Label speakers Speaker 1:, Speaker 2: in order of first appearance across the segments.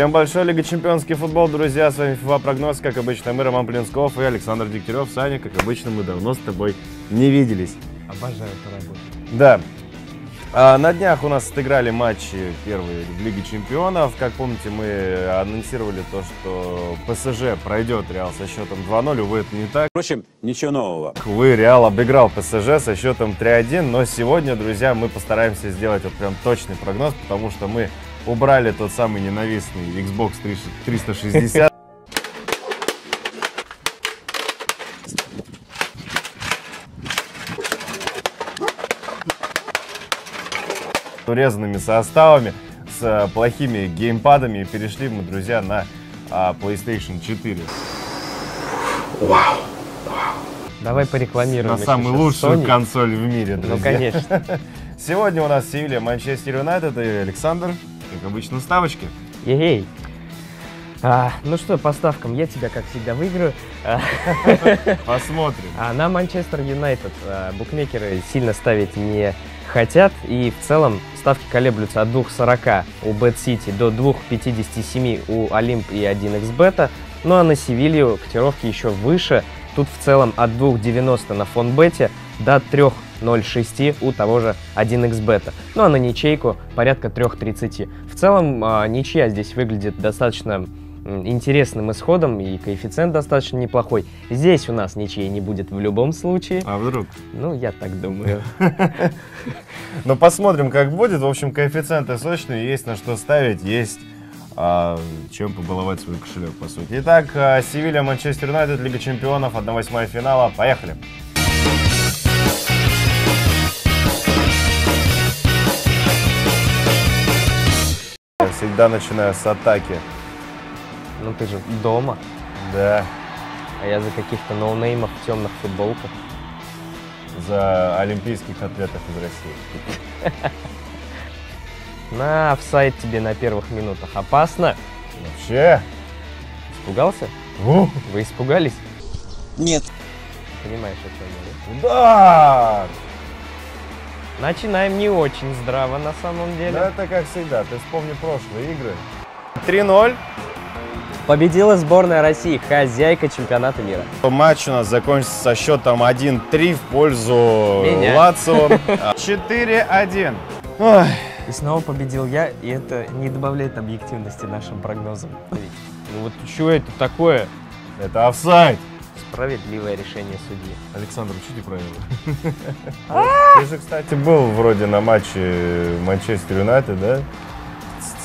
Speaker 1: Всем большой Лига Чемпионский футбол, друзья. С вами FIFA Прогноз, как обычно, мы, Роман Плинсков и Александр Дегтярев. Саня, как обычно, мы давно с тобой не виделись.
Speaker 2: Обожаю эту работу.
Speaker 1: Да. А, на днях у нас отыграли матчи первые в Лиге Чемпионов. Как помните, мы анонсировали то, что ПСЖ пройдет Реал со счетом 2-0. Увы, это не так.
Speaker 3: Впрочем, ничего нового.
Speaker 1: Увы, Реал обыграл ПСЖ со счетом 3-1. Но сегодня, друзья, мы постараемся сделать вот прям точный прогноз, потому что мы убрали тот самый ненавистный Xbox 360. Урезанными составами, с э, плохими геймпадами и перешли мы, друзья, на а, PlayStation 4.
Speaker 2: Давай порекламируем.
Speaker 1: На самую лучшую
Speaker 2: Sony.
Speaker 1: консоль в мире, друзья.
Speaker 2: Ну, конечно.
Speaker 1: Сегодня у нас Севилья, Манчестер Юнайтед и Александр, как обычно, ставочки.
Speaker 2: Ей-ей. А, ну что, по ставкам я тебя, как всегда, выиграю. А,
Speaker 1: Посмотрим.
Speaker 2: а на Манчестер Юнайтед а, букмекеры сильно ставить не хотят. И в целом ставки колеблются от 2.40 у Bad City до 2.57 у Олимп и 1xbet. Ну а на Севилью котировки еще выше. Тут в целом от 2.90 на фонбете до 3.06 у того же 1xbet. Ну а на ничейку порядка 3.30. В целом а, ничья здесь выглядит достаточно интересным исходом и коэффициент достаточно неплохой. Здесь у нас ничьей не будет в любом случае.
Speaker 1: А вдруг?
Speaker 2: Ну, я так думаю.
Speaker 1: Ну, посмотрим, как будет. В общем, коэффициенты сочные, есть на что ставить, есть а, чем побаловать свой кошелек, по сути. Итак, а, Севилья, Манчестер Юнайтед, Лига Чемпионов, 1-8 финала. Поехали! Всегда начинаю с атаки.
Speaker 2: Ну, ты же дома,
Speaker 1: Да,
Speaker 2: а я за каких-то ноунеймов в темных футболках.
Speaker 1: за олимпийских атлетов из России.
Speaker 2: На офсайд тебе на первых минутах. Опасно.
Speaker 1: Вообще?
Speaker 2: Испугался? Вы испугались?
Speaker 4: Нет.
Speaker 2: Понимаешь, о чем я, да? Начинаем не очень здраво на самом деле.
Speaker 1: Да это как всегда, ты вспомни прошлые игры. 3-0.
Speaker 2: Победила сборная России, хозяйка чемпионата мира.
Speaker 1: Матч у нас закончится со счетом 1-3 в пользу
Speaker 2: Меня.
Speaker 1: Лацио. 4-1. Ой,
Speaker 2: И снова победил я, и это не добавляет объективности нашим прогнозам. Ну вот что это такое?
Speaker 1: Это офсайд.
Speaker 2: Справедливое решение судьи.
Speaker 1: Александр, учите правила. Ты же, кстати, был вроде на матче Манчестер Юнайтед, да?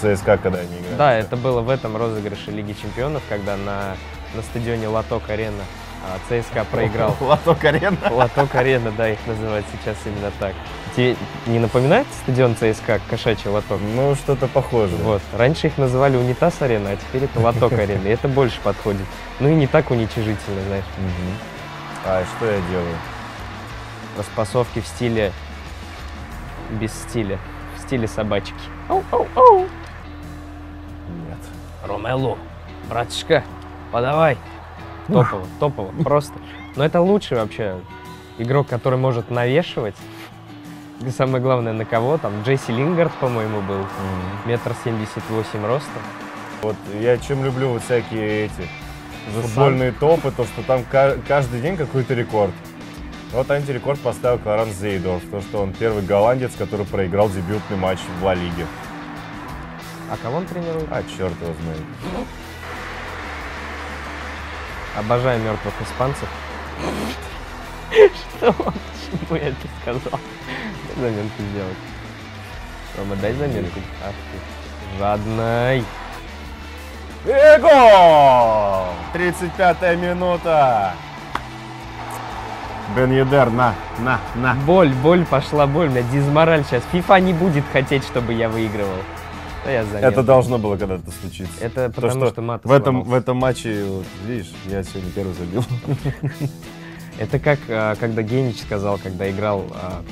Speaker 1: ЦСКА, когда они играли.
Speaker 2: Да, это было в этом розыгрыше Лиги Чемпионов, когда на, на стадионе Лоток Арена а, ЦСКА проиграл.
Speaker 1: Лоток Арена.
Speaker 2: Лоток Арена, да, их называют сейчас именно так. Тебе не напоминает стадион ЦСКА кошачий лоток?
Speaker 1: Ну, что-то похожее.
Speaker 2: Вот. Раньше их называли унитаз арена, а теперь это лоток арена. И это больше подходит. Ну и не так уничижительно, знаешь.
Speaker 1: А что я делаю?
Speaker 2: Распасовки в стиле... Без стиля. В стиле собачки. Оу-оу-оу. Ромелу, братишка, подавай. Топово, топово, просто. Но это лучший вообще игрок, который может навешивать. И самое главное, на кого там? Джесси Лингард, по-моему, был. Метр семьдесят восемь роста.
Speaker 1: Вот я чем люблю вот всякие эти футбольные топы, то что там ка- каждый день какой-то рекорд. Вот антирекорд поставил Кларенс Зейдорф, то что он первый голландец, который проиграл дебютный матч в Ла Лиге.
Speaker 2: А кого он тренирует?
Speaker 1: А черт его знает.
Speaker 2: Обожаю мертвых испанцев. Что? Почему я это сказал? Дай заменку сделать. Рома, дай заменку. Ах ты. Жадный.
Speaker 1: И гол! 35 минута. Бен Едер, на, на, на.
Speaker 2: Боль, боль пошла, боль. У меня дизмораль сейчас. FIFA не будет хотеть, чтобы я выигрывал. Я заметил.
Speaker 1: Это должно было когда-то случиться.
Speaker 2: Это
Speaker 1: То,
Speaker 2: потому
Speaker 1: что
Speaker 2: что, мат
Speaker 1: в этом, в этом матче, вот, видишь, я сегодня первый забил.
Speaker 2: Это как, а, когда Генич сказал, когда играл а,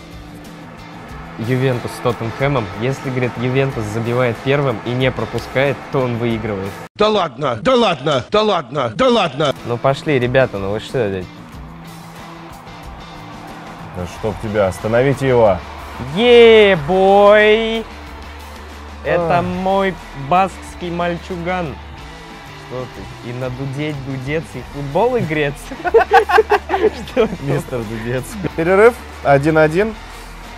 Speaker 2: Ювентус с Тоттенхэмом. Если, говорит, Ювентус забивает первым и не пропускает, то он выигрывает.
Speaker 3: Да ладно, да ладно, да ладно, да ладно.
Speaker 2: Ну пошли, ребята, ну вы что здесь?
Speaker 1: Да чтоб тебя, остановите его.
Speaker 2: Е-бой! Это
Speaker 1: А.
Speaker 2: мой баскский мальчуган. Что ты? И надудеть, дудец, и футбол игрец?
Speaker 1: Мистер Дудец. Перерыв 1-1.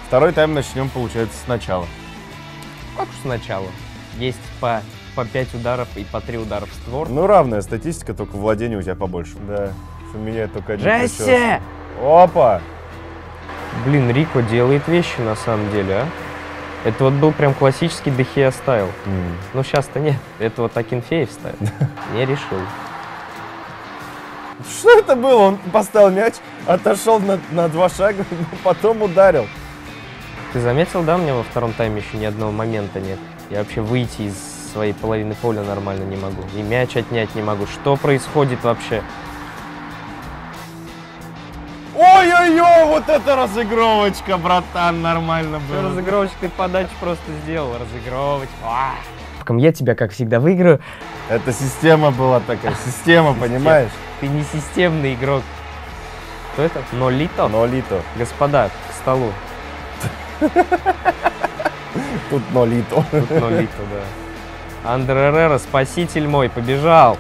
Speaker 1: Второй тайм начнем, получается, сначала.
Speaker 2: Как уж сначала. Есть по, по 5 ударов и по 3 удара в створ.
Speaker 1: Ну, равная статистика, только владение у тебя побольше. Да, у меня только один причёс.
Speaker 2: Жесси!
Speaker 1: Опа!
Speaker 2: Блин, Рико делает вещи на самом деле, а? Это вот был прям классический Дехея стайл.
Speaker 1: М.
Speaker 2: Ну сейчас-то нет. Это вот Акинфеев стайл. Не решил.
Speaker 1: Что это было? Он поставил мяч, отошел на, на два шага, потом ударил.
Speaker 2: Ты заметил, да, у меня во втором тайме еще ни одного момента нет? Я вообще выйти из своей половины поля нормально не могу. И мяч отнять не могу. Что происходит вообще?
Speaker 1: Вот это разыгровочка, братан, нормально было.
Speaker 2: разыгровочку ты подачу просто сделал? Разыгровочку. Я тебя, как всегда, выиграю.
Speaker 1: Это система была такая, система, понимаешь?
Speaker 2: Ты не системный игрок. Кто это? Нолито?
Speaker 1: Нолито.
Speaker 2: Господа, к столу.
Speaker 1: Тут нолито.
Speaker 2: Тут Нолито, да. Андре Эррера, спаситель мой, побежал.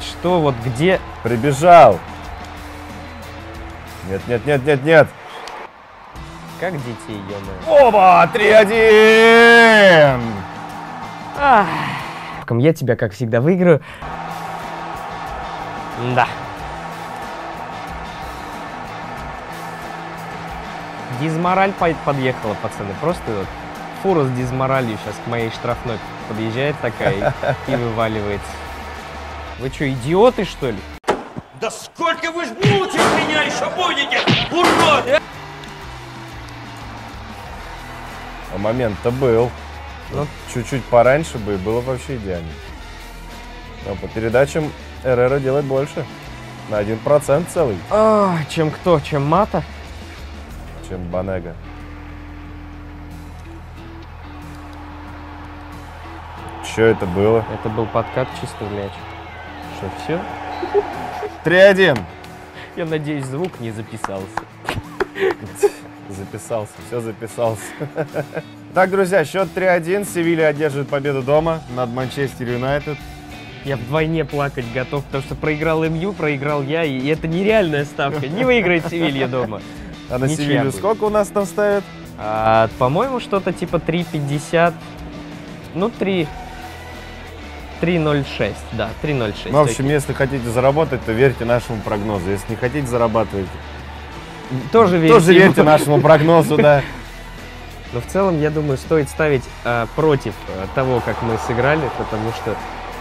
Speaker 2: Что, вот где?
Speaker 1: Прибежал. Нет, нет, нет, нет, нет.
Speaker 2: Как детей, ё
Speaker 1: Оба, 3-1.
Speaker 2: Я тебя, как всегда, выиграю. Да. Дизмораль по- подъехала, пацаны. Просто вот фура с дизморалью сейчас к моей штрафной подъезжает такая и вываливается. Вы что, идиоты, что ли?
Speaker 4: Да сколько вы ж мучить меня еще будете, уроды!
Speaker 1: А момент-то был.
Speaker 2: Ну.
Speaker 1: Чуть-чуть пораньше бы и было вообще идеально. Но по передачам Эррера делает больше. На 1% целый,
Speaker 2: А, чем кто? Чем Мата?
Speaker 1: чем Банега. Что это было?
Speaker 2: Это был подкат чисто в мяч. Что, все?
Speaker 1: 3-1.
Speaker 2: Я надеюсь, звук не записался.
Speaker 1: Записался, все записался. Так, друзья, счет 3-1. Севилья одерживает победу дома над Манчестер Юнайтед.
Speaker 2: Я вдвойне плакать готов, потому что проиграл МЮ, проиграл я, и это нереальная ставка. Не выиграет Севилья дома.
Speaker 1: А на Севилью сколько у нас там ставят?
Speaker 2: А, по-моему, что-то типа 3.50. Ну, 3... 3.06, да, 3.06.
Speaker 1: Ну, в общем, если хотите заработать, то верьте нашему прогнозу. Если не хотите зарабатывать,
Speaker 2: тоже верите
Speaker 1: тоже верьте нашему прогнозу, да.
Speaker 2: Но в целом, я думаю, стоит ставить а, против а, того, как мы сыграли, потому что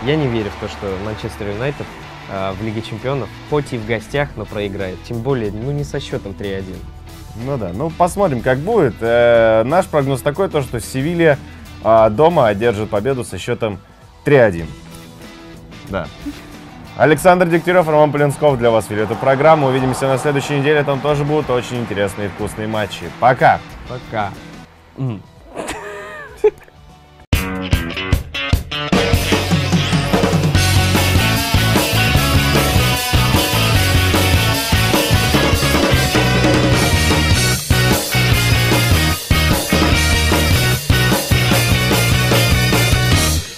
Speaker 2: я не верю в то, что Манчестер Юнайтед а, в Лиге Чемпионов, хоть и в гостях, но проиграет. Тем более, ну не со счетом 3-1.
Speaker 1: Ну да, ну посмотрим, как будет. Э, наш прогноз такой, то, что Севилья дома одержит победу со счетом 3-1. Да. Александр Дегтярев, Роман Полинсков для вас вели эту программу. Увидимся на следующей неделе. Там тоже будут очень интересные и вкусные матчи. Пока!
Speaker 2: Пока. М.